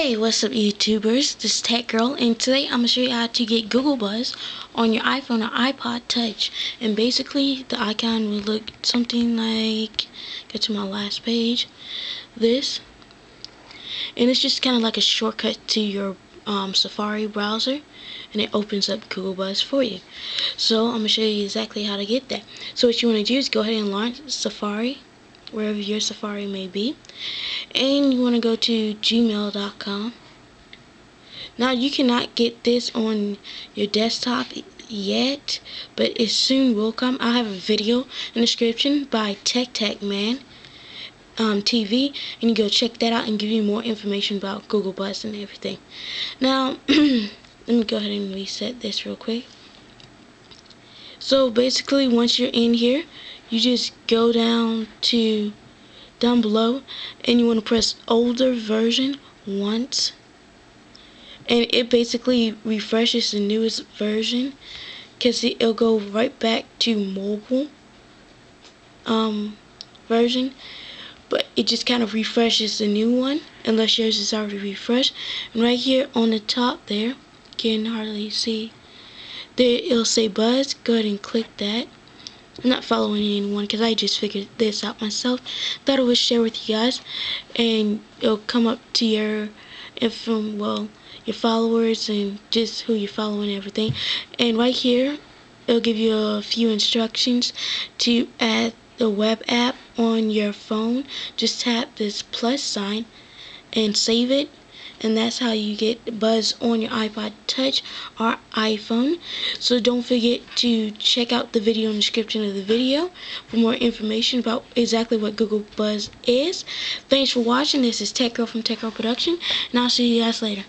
Hey, what's up YouTubers? This is Tech Girl and today I'm going to show you how to get Google Buzz on your iPhone or iPod Touch. And basically the icon will look something like, get to my last page, this. And it's just kind of like a shortcut to your um, Safari browser and it opens up Google Buzz for you. So I'm going to show you exactly how to get that. So what you want to do is go ahead and launch Safari wherever your Safari may be. And you want to go to gmail.com. Now you cannot get this on your desktop yet, but it soon will come. I have a video in the description by Tech Tech Man um, TV, and you go check that out and give you more information about Google Buzz and everything. Now, let me go ahead and reset this real quick. So basically, once you're in here, you just go down to down below and you want to press older version once. And it basically refreshes the newest version. Because it'll go right back to mobile um, version but it just kind of refreshes the new one unless yours is already refreshed. And right here on the top there can hardly see there it'll say buzz. Go ahead and click that I'm not following anyone because I just figured this out myself. Thought I would share with you guys, and it'll come up to your info, um, well, your followers and just who you're following and everything. And right here, it'll give you a few instructions to add the web app on your phone. Just tap this plus sign and save it and that's how you get Buzz on your iPod Touch or iPhone. So don't forget to check out the video in the description of the video for more information about exactly what Google Buzz is. Thanks for watching. This is Tech Girl from Tech Girl Production, and I'll see you guys later.